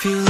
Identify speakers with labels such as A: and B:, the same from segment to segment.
A: Feel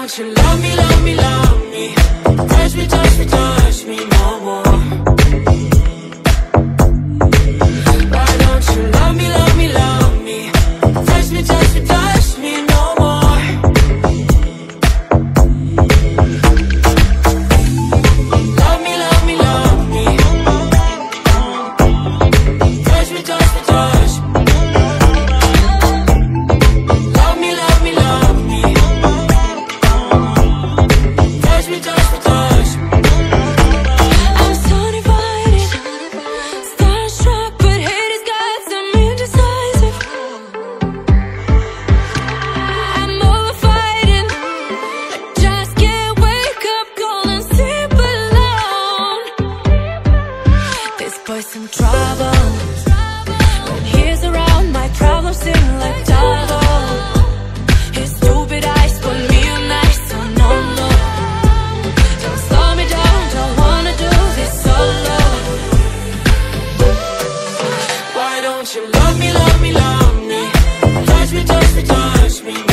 A: want you. Love me, love me, love me. Touch me, touch me, touch me, no more.
B: boy's in trouble. When he's around, my problems seem like double. His stupid eyes put me on ice, so no, no Don't slow me down, don't wanna do this solo.
A: Why don't you love me, love me, love me? Touch me, touch me, touch me.